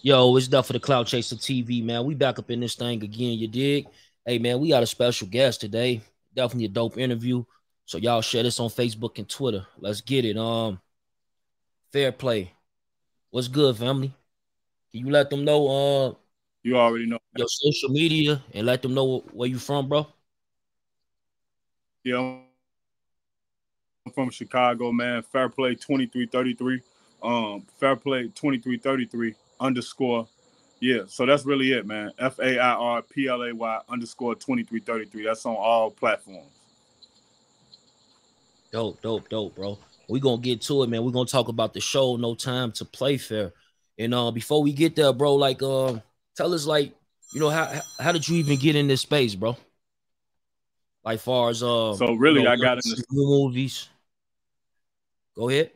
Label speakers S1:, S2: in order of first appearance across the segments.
S1: Yo, it's Duff for the Clout Chaser TV, man. We back up in this thing again, you dig? Hey, man, we got a special guest today. Definitely a dope interview. So y'all share this on Facebook and Twitter. Let's get it. Um, fair play. What's good, family? Can you let them know uh
S2: you already know
S1: your social media and let them know where you from, bro?
S2: Yeah, I'm from Chicago, man. Fair play 2333. Um, fair play 2333 underscore. Yeah, so that's really it, man. F A I R P L A Y underscore 2333. That's on all platforms.
S1: Dope, dope, dope, bro. we gonna get to it, man. We're gonna talk about the show, No Time to Play Fair. And uh before we get there, bro, like uh tell us like, you know, how how did you even get in this space, bro? Like far as uh
S2: so really
S1: you know,
S2: I got in
S1: the movies. Go ahead.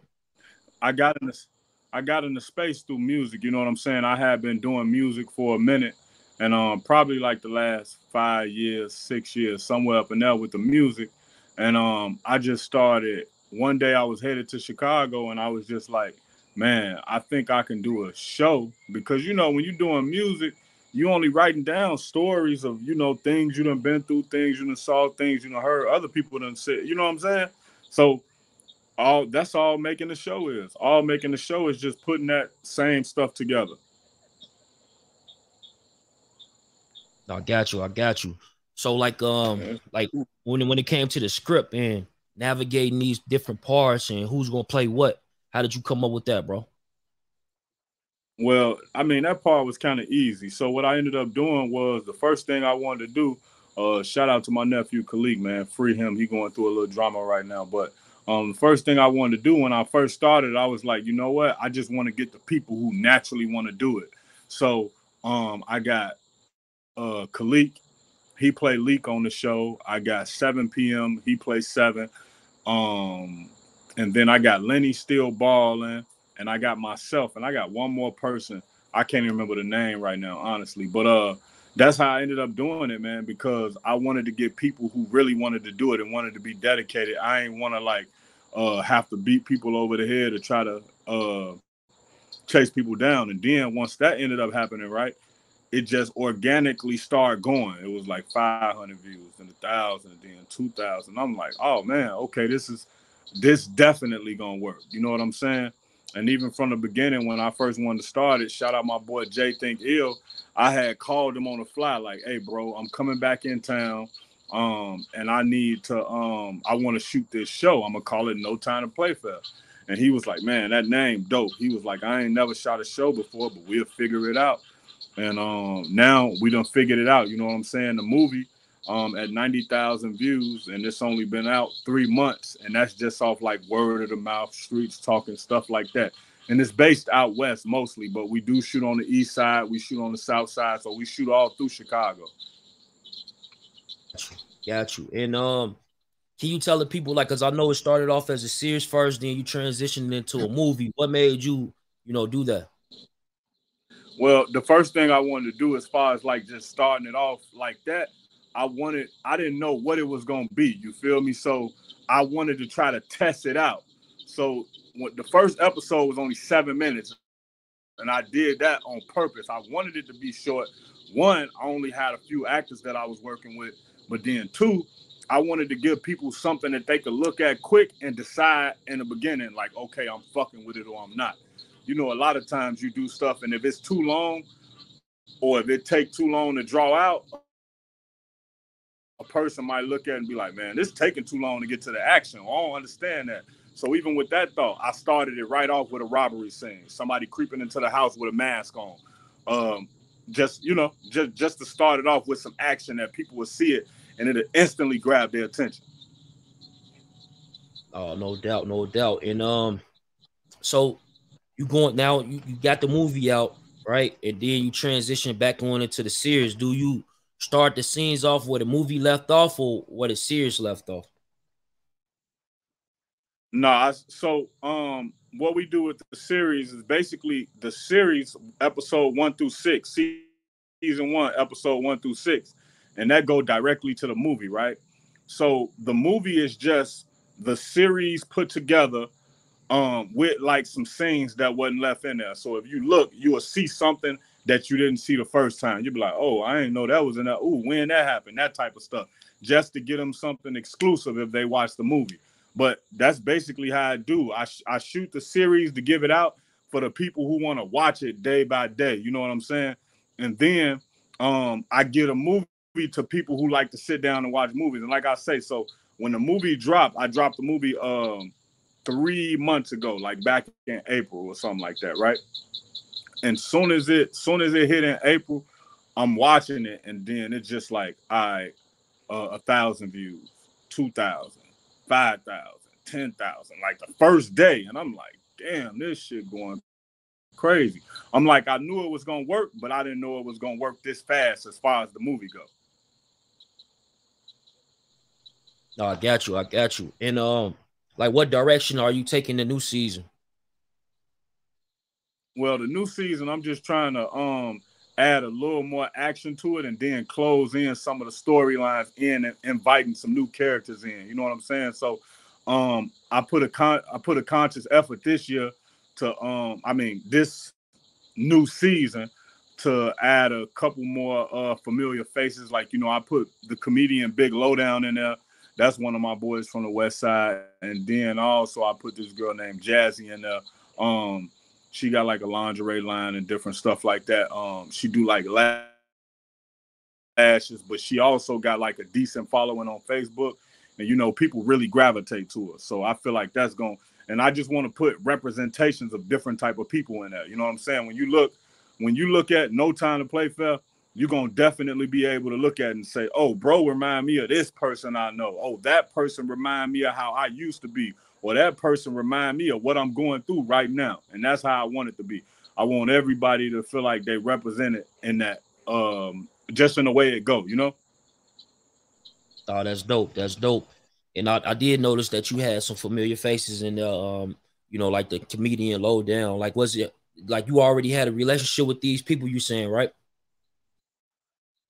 S2: I got in this I got into space through music. You know what I'm saying? I had been doing music for a minute, and um, probably like the last five years, six years, somewhere up in there with the music. And um, I just started. One day I was headed to Chicago, and I was just like, man, I think I can do a show because you know when you're doing music, you only writing down stories of you know things you done been through, things you done saw, things you done heard, other people done said. You know what I'm saying? So all that's all making the show is. All making the show is just putting that same stuff together.
S1: I got you. I got you. So like um like when when it came to the script and navigating these different parts and who's gonna play what, how did you come up with that, bro?
S2: Well, I mean that part was kind of easy. So what I ended up doing was the first thing I wanted to do. Uh, shout out to my nephew Khalik, man. Free him. He going through a little drama right now, but um, the first thing I wanted to do when I first started, I was like, you know what? I just want to get the people who naturally want to do it. So um, I got uh, Khalik. He played Leak on the show. I got 7 p.m. He plays 7. Um, and then I got Lenny still balling. And I got myself. And I got one more person. I can't even remember the name right now, honestly. But uh, that's how I ended up doing it, man, because I wanted to get people who really wanted to do it and wanted to be dedicated. I ain't want to like uh have to beat people over the head to try to uh chase people down. And then once that ended up happening, right, it just organically started going. It was like 500 views and a thousand, and then 2,000. I'm like, oh man, okay, this is this definitely gonna work. You know what I'm saying? And even from the beginning, when I first wanted to start it, shout out my boy Jay Think Ill. I had called him on the fly, like, hey, bro, I'm coming back in town. Um, and I need to um, I want to shoot this show. I'm gonna call it No Time to Play Fair. And he was like, Man, that name dope. He was like, I ain't never shot a show before, but we'll figure it out. And um, now we done figured it out. You know what I'm saying? The movie um, at 90,000 views, and it's only been out three months, and that's just off like word of the mouth, streets talking, stuff like that. And it's based out west mostly, but we do shoot on the east side, we shoot on the south side, so we shoot all through Chicago.
S1: Got you. And um, can you tell the people like, cause I know it started off as a series first, then you transitioned into a movie. What made you, you know, do that?
S2: Well, the first thing I wanted to do, as far as like just starting it off like that, I wanted, I didn't know what it was gonna be. You feel me? So I wanted to try to test it out. So the first episode was only seven minutes, and I did that on purpose. I wanted it to be short. One, I only had a few actors that I was working with, but then two, I wanted to give people something that they could look at quick and decide in the beginning, like, okay, I'm fucking with it or I'm not. You know, a lot of times you do stuff, and if it's too long, or if it take too long to draw out, a person might look at and be like, man, this is taking too long to get to the action. I don't understand that. So even with that thought, I started it right off with a robbery scene. Somebody creeping into the house with a mask on. Um, just you know, just just to start it off with some action that people would see it and it'll instantly grab their attention.
S1: Oh, no doubt, no doubt. And um, so you going now, you, you got the movie out, right? And then you transition back on into the series. Do you start the scenes off where the movie left off or where the series left off?
S2: No, nah, so um what we do with the series is basically the series episode one through six, season one, episode one through six, and that go directly to the movie, right? So the movie is just the series put together um, with like some scenes that wasn't left in there. So if you look, you will see something that you didn't see the first time. You'd be like, oh, I didn't know that was in that. Oh, when that happened, that type of stuff, just to get them something exclusive if they watch the movie. But that's basically how I do. I, I shoot the series to give it out for the people who want to watch it day by day. You know what I'm saying? And then um, I get a movie to people who like to sit down and watch movies. And like I say, so when the movie dropped, I dropped the movie um, three months ago, like back in April or something like that, right? And soon as it soon as it hit in April, I'm watching it, and then it's just like I right, uh, a thousand views, two thousand, five thousand, ten thousand, like the first day, and I'm like, damn, this shit going crazy. I'm like, I knew it was gonna work, but I didn't know it was gonna work this fast as far as the movie go.
S1: No, I got you. I got you. And um, like, what direction are you taking the new season?
S2: Well, the new season, I'm just trying to um add a little more action to it and then close in some of the storylines in and inviting some new characters in. You know what I'm saying? So um I put a con I put a conscious effort this year to um I mean this new season to add a couple more uh familiar faces. Like, you know, I put the comedian Big Lowdown in there. That's one of my boys from the west side. And then also I put this girl named Jazzy in there. Um she got like a lingerie line and different stuff like that. Um, she do like lashes, but she also got like a decent following on Facebook, and you know people really gravitate to her. So I feel like that's going. And I just want to put representations of different type of people in there. You know what I'm saying? When you look, when you look at No Time to Play Fair, you're gonna definitely be able to look at and say, "Oh, bro, remind me of this person I know. Oh, that person remind me of how I used to be." or that person remind me of what I'm going through right now. And that's how I want it to be. I want everybody to feel like they represented in that um just in the way it go, you know?
S1: Oh, that's dope. That's dope. And I, I did notice that you had some familiar faces in the um, you know, like the comedian low down. Like, was it like you already had a relationship with these people you saying, right?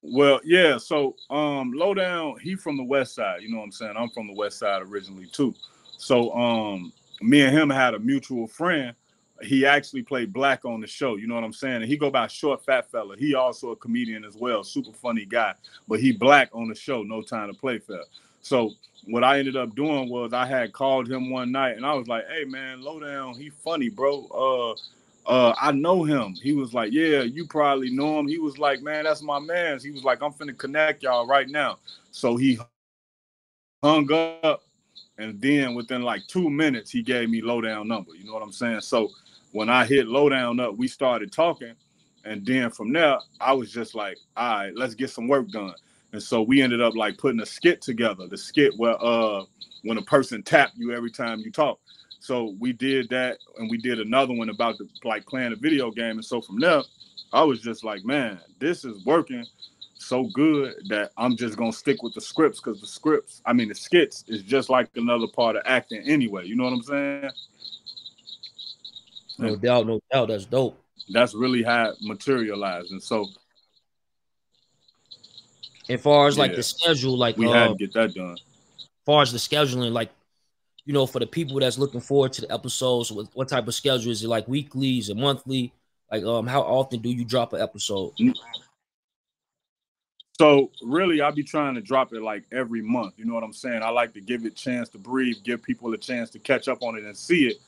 S2: Well, yeah. So um Lowdown, he from the west side, you know what I'm saying? I'm from the west side originally too. So um, me and him had a mutual friend. He actually played black on the show. You know what I'm saying? And he go by short fat fella. He also a comedian as well, super funny guy. But he black on the show. No time to play fair. So what I ended up doing was I had called him one night and I was like, "Hey man, lowdown, he funny, bro. Uh, uh, I know him." He was like, "Yeah, you probably know him." He was like, "Man, that's my man." He was like, "I'm finna connect y'all right now." So he hung up and then within like two minutes, he gave me lowdown number. You know what I'm saying? So when I hit lowdown up, we started talking. And then from there, I was just like, all right, let's get some work done. And so we ended up like putting a skit together. The skit where uh when a person tap you every time you talk. So we did that and we did another one about the like playing a video game. And so from there, I was just like, man, this is working so good that I'm just gonna stick with the scripts because the scripts, I mean the skits, is just like another part of acting anyway. You know what I'm saying?
S1: No and doubt, no doubt. That's dope.
S2: That's really how it materialized. And so
S1: as far as yeah, like the schedule, like
S2: we uh, had to get that done. As
S1: far as the scheduling, like you know, for the people that's looking forward to the episodes, what, what type of schedule is it? Like weekly, is it monthly? Like, um, how often do you drop an episode?
S2: So really, I'll be trying to drop it like every month. You know what I'm saying? I like to give it chance to breathe, give people a chance to catch up on it and see it.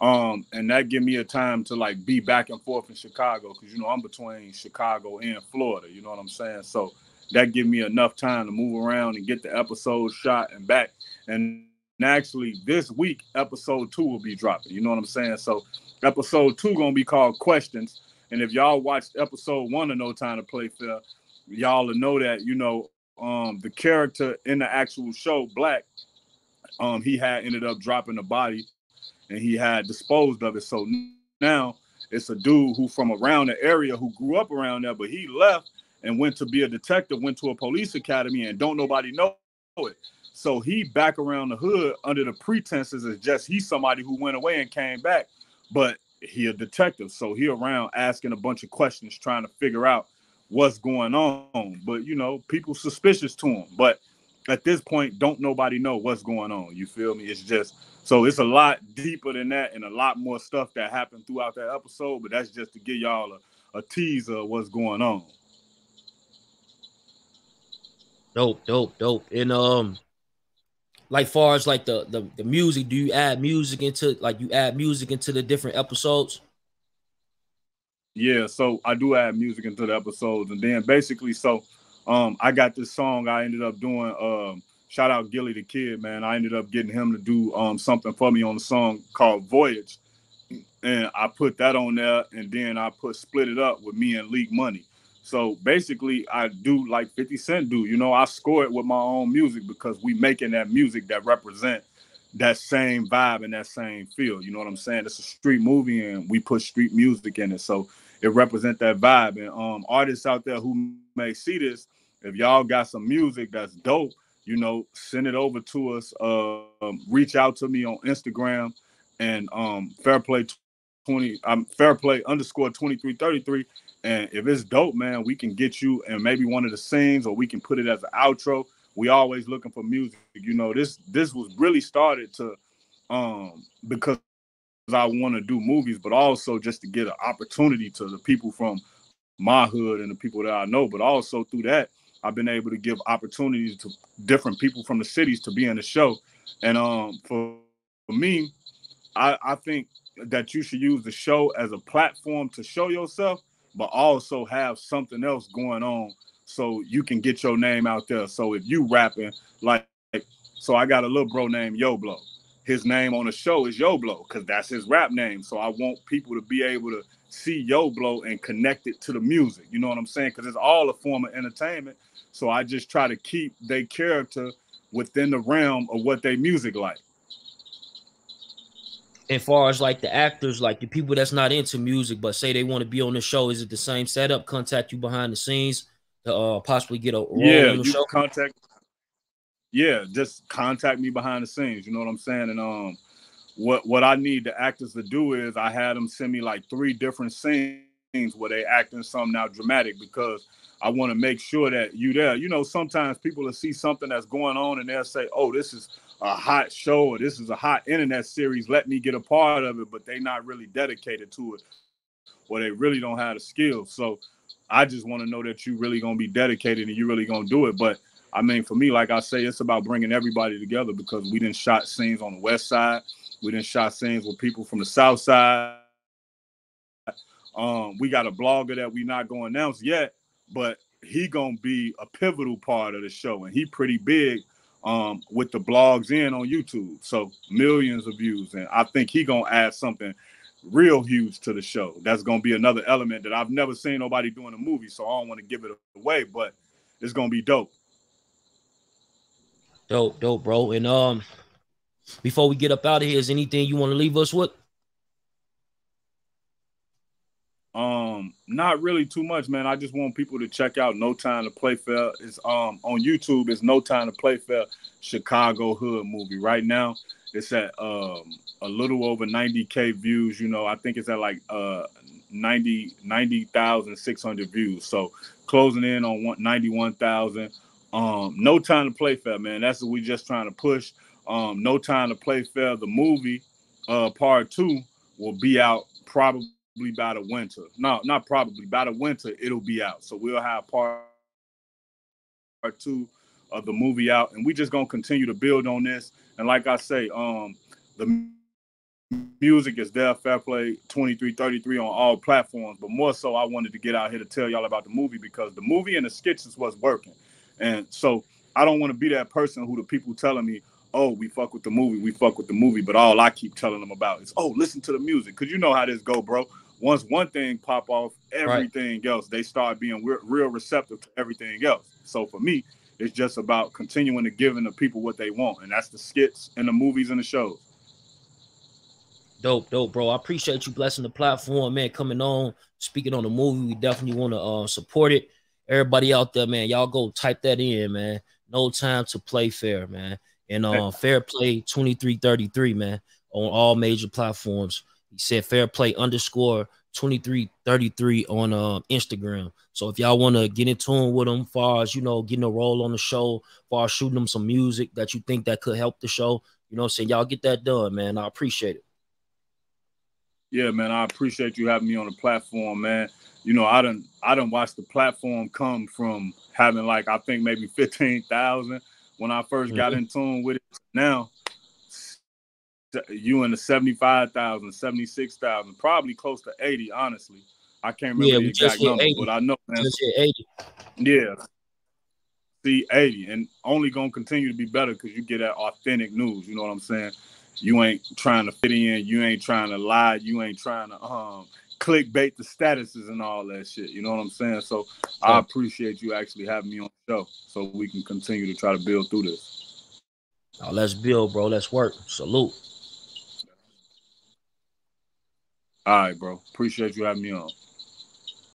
S2: Um, and that give me a time to like be back and forth in Chicago because you know I'm between Chicago and Florida. You know what I'm saying? So that give me enough time to move around and get the episode shot and back. And actually, this week episode two will be dropping. You know what I'm saying? So episode two gonna be called Questions. And if y'all watched episode one of No Time to Play Fair, y'all to know that you know um the character in the actual show black um he had ended up dropping the body and he had disposed of it so now it's a dude who from around the area who grew up around there but he left and went to be a detective went to a police academy and don't nobody know it so he back around the hood under the pretenses as just he's somebody who went away and came back but he a detective so he around asking a bunch of questions trying to figure out what's going on. But you know, people suspicious to him. But at this point, don't nobody know what's going on. You feel me? It's just so it's a lot deeper than that and a lot more stuff that happened throughout that episode. But that's just to give y'all a, a teaser of what's going on.
S1: Dope, dope, dope. And um, like far as like the the the music, do you add music into like you add music into the different episodes?
S2: Yeah, so I do add music into the episodes, and then basically, so um, I got this song I ended up doing. Um, shout out Gilly the Kid, man. I ended up getting him to do um something for me on the song called Voyage, and I put that on there, and then I put split it up with me and League Money. So basically, I do like 50 Cent do. You know, I score it with my own music because we making that music that represent that same vibe and that same feel. You know what I'm saying? It's a street movie, and we put street music in it, so it represent that vibe. And um, artists out there who may see this, if y'all got some music that's dope, you know, send it over to us. Uh, um, reach out to me on Instagram and um, Fair Play 20, um, Fair Play underscore 2333. And if it's dope, man, we can get you and maybe one of the scenes, or we can put it as an outro. We always looking for music. You know, this this was really started to um because I want to do movies, but also just to get an opportunity to the people from my hood and the people that I know. But also through that, I've been able to give opportunities to different people from the cities to be in the show. And um, for, for me, I, I think that you should use the show as a platform to show yourself, but also have something else going on so you can get your name out there. So if you rapping like, so I got a little bro named Yo Blow. His name on the show is Yo Blow because that's his rap name. So I want people to be able to see Yo Blow and connect it to the music. You know what I'm saying? Because it's all a form of entertainment. So I just try to keep their character within the realm of what they music like.
S1: As far as like the actors, like the people that's not into music, but say they want to be on the show, is it the same setup? Contact you behind the scenes to uh, possibly get a role
S2: yeah,
S1: on the
S2: you
S1: show.
S2: contact. Yeah, just contact me behind the scenes. You know what I'm saying? And um, what what I need the actors to do is I had them send me like three different scenes where they acting something now dramatic because I want to make sure that you there. You know, sometimes people will see something that's going on and they'll say, "Oh, this is a hot show or this is a hot internet series. Let me get a part of it," but they're not really dedicated to it, or they really don't have the skills. So I just want to know that you really gonna be dedicated and you really gonna do it. But I mean, for me, like I say, it's about bringing everybody together because we didn't shot scenes on the west side, we didn't shot scenes with people from the south side. Um, we got a blogger that we not gonna announce yet but he gonna be a pivotal part of the show, and he pretty big um, with the blogs in on YouTube, so millions of views, and I think he gonna add something real huge to the show. That's gonna be another element that I've never seen nobody doing a movie, so I don't want to give it away, but it's gonna be dope.
S1: Dope, dope, bro. And um, before we get up out of here, is anything you want to leave us with?
S2: Um, not really too much, man. I just want people to check out No Time to Play Fair. It's um on YouTube. It's No Time to Play Fair Chicago Hood movie. Right now, it's at um a little over 90k views. You know, I think it's at like uh 90 90,600 views. So closing in on 91,000. Um, No Time to Play Fair, man. That's what we just trying to push. Um, No Time to Play Fair, the movie, uh, part two will be out probably by the winter. No, not probably by the winter, it'll be out. So we'll have part part two of the movie out, and we just gonna continue to build on this. And like I say, um, the music is there, Fair Play 2333 on all platforms. But more so, I wanted to get out here to tell y'all about the movie because the movie and the sketches was working. And so I don't want to be that person who the people telling me, oh, we fuck with the movie, we fuck with the movie, but all I keep telling them about is, oh, listen to the music. Cause you know how this go, bro once one thing pop off, everything right. else they start being re- real receptive to everything else. So for me, it's just about continuing to giving the people what they want, and that's the skits and the movies and the shows.
S1: Dope, dope, bro. I appreciate you blessing the platform, man. Coming on, speaking on the movie, we definitely want to uh, support it. Everybody out there, man, y'all go type that in, man. No time to play fair, man. And uh, fair play 2333, man, on all major platforms. He said fair play underscore 2333 on uh, Instagram. So if y'all want to get in tune with them, far as you know, getting a role on the show, far as shooting them some music that you think that could help the show, you know, I'm saying y'all get that done, man. I appreciate it.
S2: Yeah, man, I appreciate you having me on the platform, man. You know, I don't, I don't watch the platform come from having like I think maybe fifteen thousand when I 1st mm-hmm. got in tune with it. Now you in the 75,000, 76,000, probably close to 80, honestly. I can't remember yeah, the exact number, 80. but I know man. Just 80. Yeah. See 80 and only gonna continue to be better because you get that authentic news. You know what I'm saying? You ain't trying to fit in, you ain't trying to lie, you ain't trying to um clickbait the statuses and all that shit. You know what I'm saying? So I appreciate you actually having me on the show so we can continue to try to build through this.
S1: Now let's build, bro. Let's work. Salute.
S2: All right, bro. Appreciate you having me on.